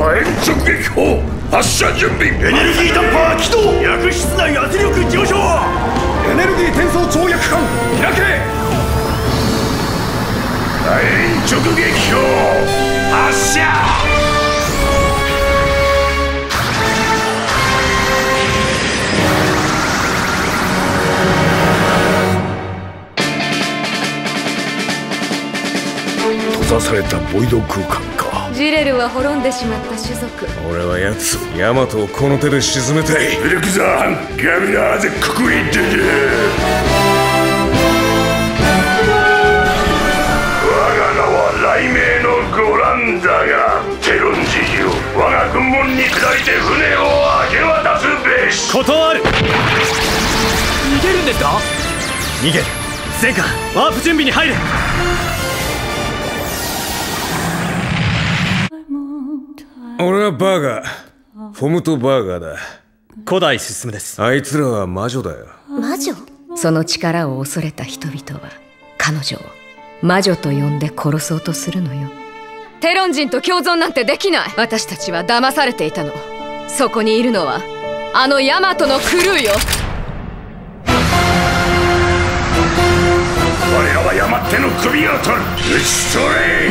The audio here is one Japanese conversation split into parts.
破炎直撃砲発射準備。エネルギーダンパー起動。薬室内圧力上昇。エネルギー転送跳躍艦。開け。火炎直撃砲発射。閉ざされたボイド空間。かジレルは滅んでしまった種族。俺は奴ヤマトをこの手で沈めたいウルクザーンガミナーゼククイデデ我が名は雷鳴のゴランだがテロンジよ我が軍門に下りて船を明け渡すべし。断る。逃げるんですか？逃げる。戦艦ワープ準備に入る俺はバーガー。フォムトバーガーだ。古代進です。あいつらは魔女だよ。魔女？その力を恐れた人々は彼女を魔女と呼んで殺そうとするのよ。テロン人と共存なんてできない。私たちは騙されていたの。そこにいるのはあのヤマトのクルーよ。我らはヤマっての首を取る。打ち取れ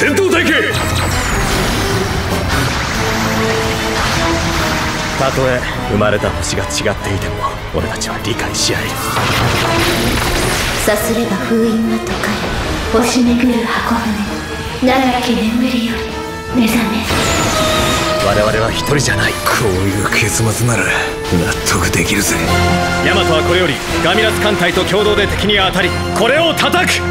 戦闘隊形たとえ生まれた星が違っていても俺たちは理解し合える。さすれば封印は解かれ星巡る箱舟長き眠りより目覚め我々は一人じゃない。こういう結末なら納得できるぜ。ヤマトはこれよりガミラス艦隊と共同で敵に当たりこれを叩く